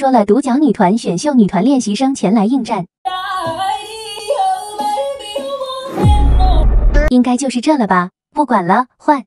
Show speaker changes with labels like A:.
A: 说了独角女团选秀女团练习生前来应战。应该就是这了吧？不管了换。